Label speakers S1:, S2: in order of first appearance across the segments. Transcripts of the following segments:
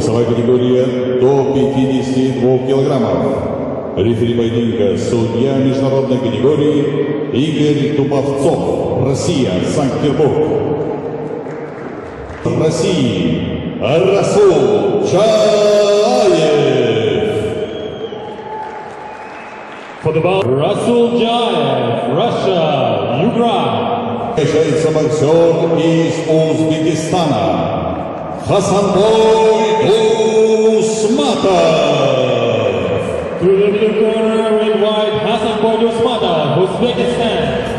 S1: Весовая категория до 52 килограммов. Рефери поединка судья международной категории Игорь Дубовцов, Россия, Санкт-Петербург. В России Расул Чаев.
S2: Russell Jayev, Russia, Ukraine.
S1: Встречается боксер из Узбекистана Хасанбой Дусматов.
S2: To the blue corner with white, Hassan Boydusmatov, Uzbekistan.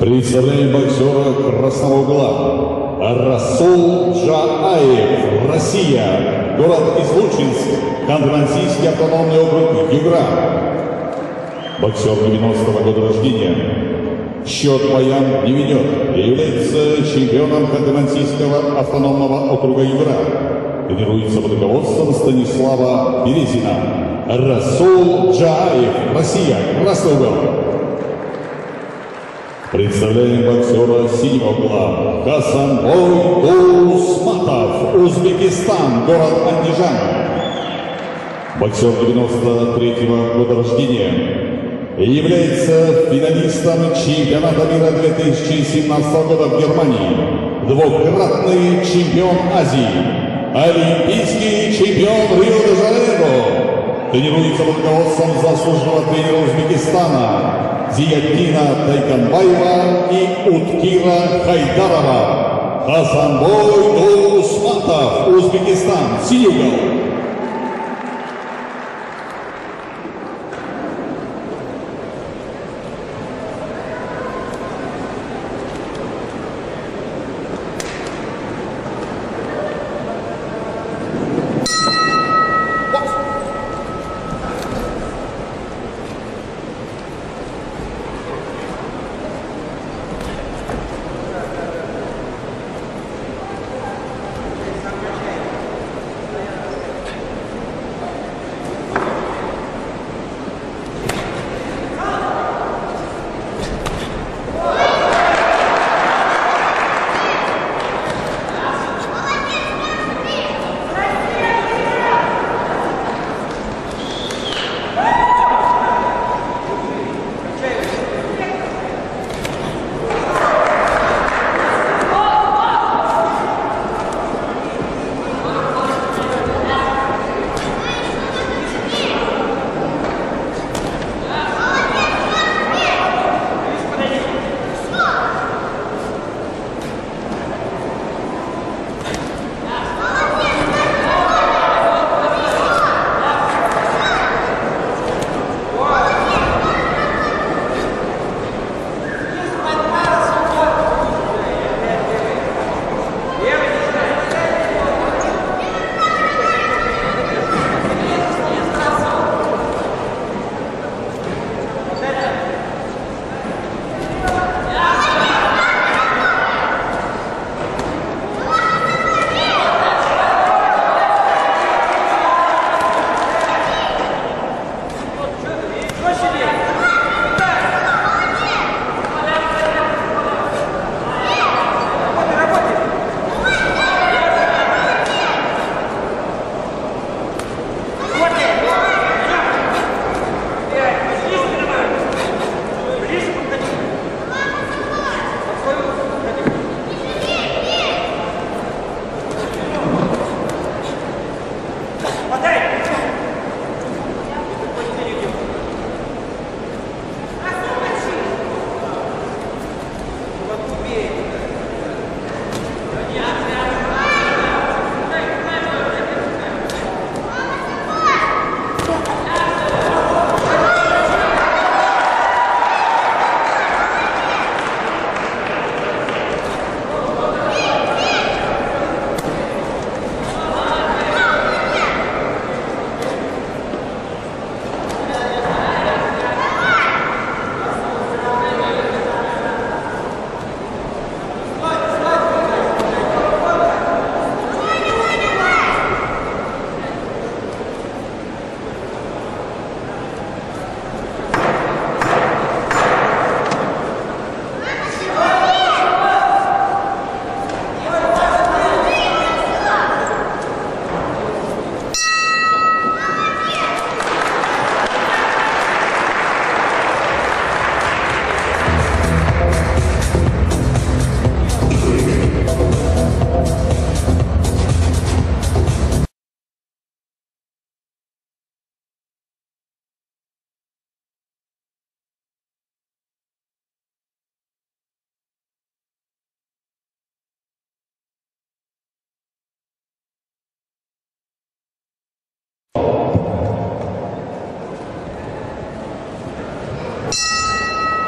S1: Представляем боксера красного угла Расул Джааев, Россия, город Излучинск, Ханты-Мансийский автономный округ Югра. Боксер 90-го года рождения. Счет боям не ведет и является чемпионом Ханты-Мансийского автономного округа Югра. Тренируется под руководством Станислава Березина. Расул Джааев, Россия, красный угол. Представляем боксера синего угла Хасанбой Дусматов, Узбекистан, город Андижан. Боксер 93-го года рождения является финалистом чемпионата мира 2017 года в Германии, двукратный чемпион Азии, олимпийский чемпион Рио-де-Жанейро, тренируется под руководством заслуженного тренера Узбекистана Зиятдина Тайканбаева и Уткира Хайдарова. Хасанбой Усматов, Узбекистан, синий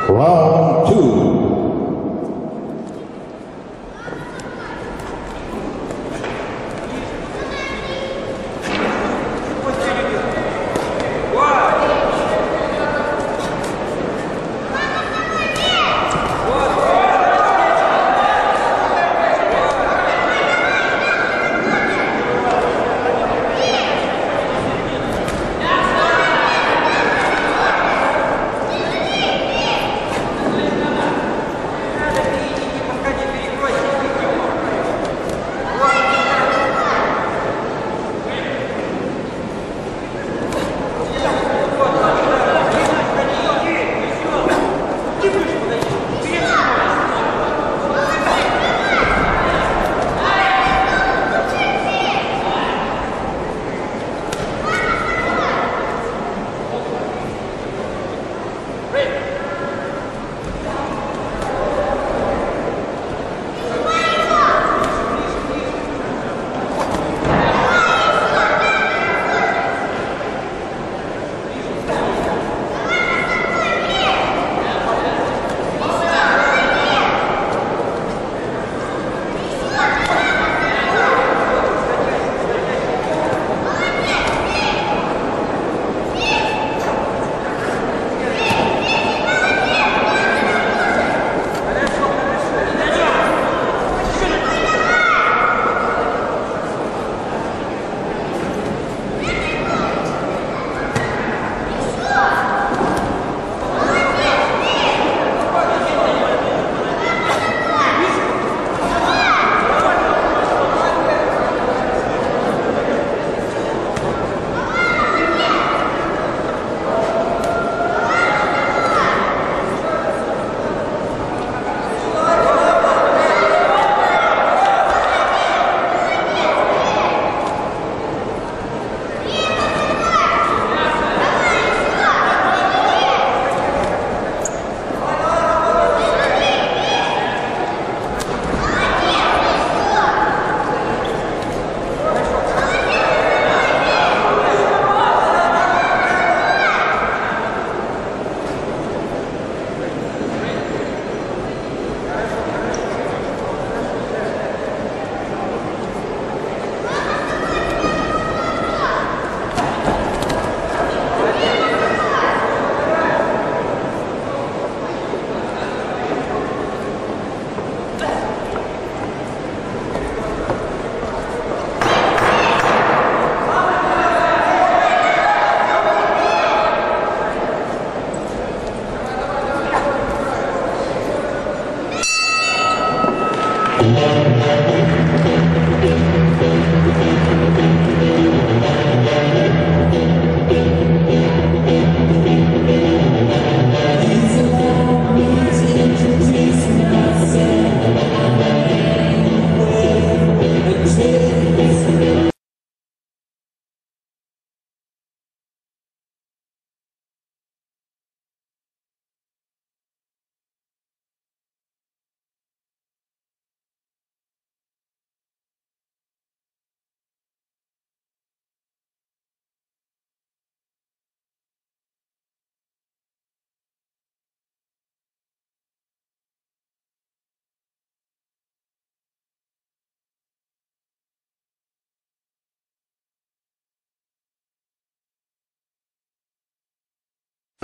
S1: угол.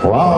S1: Wow.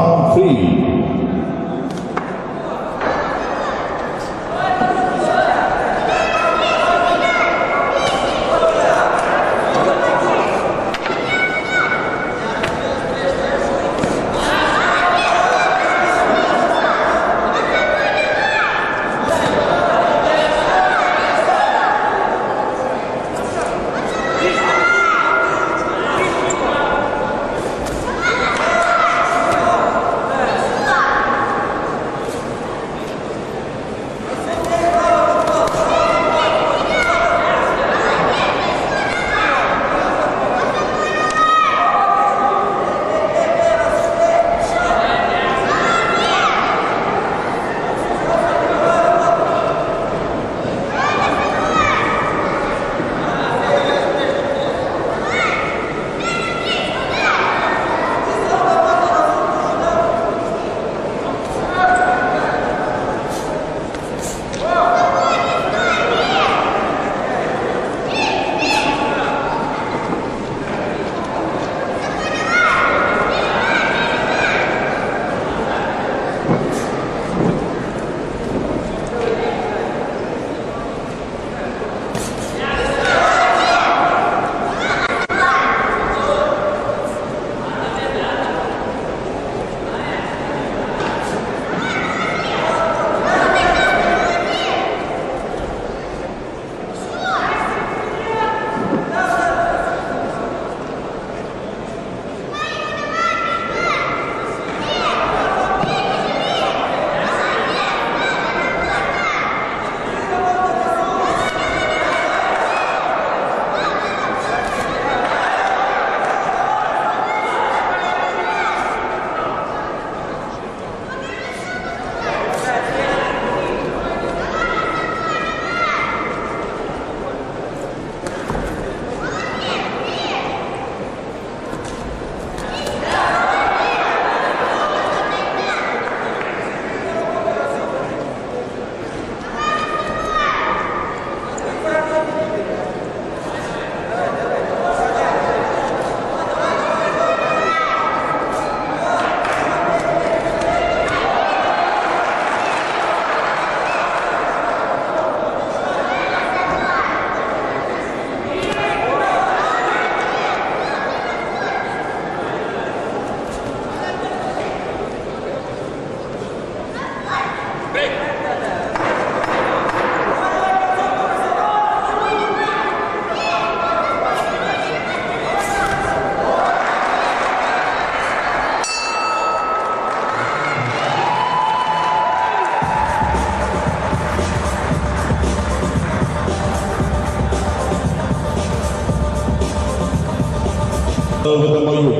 S1: В этом бою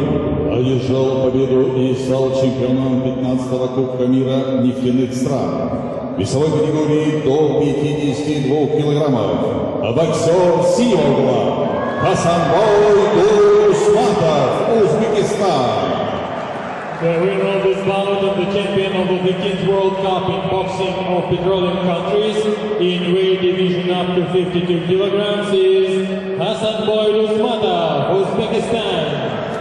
S1: одержал победу и стал чемпионом 15-го Кубка мира нефтяных стран. Весовой категории до 52 килограммов. Боксер синего угла Хасанбой Дусматов, Узбекистан.
S2: The winner of this bout and the champion of the 15th World Cup in boxing of petroleum countries in weight division up to 52 kilograms is Hassan Boy Usmatov, Uzbekistan.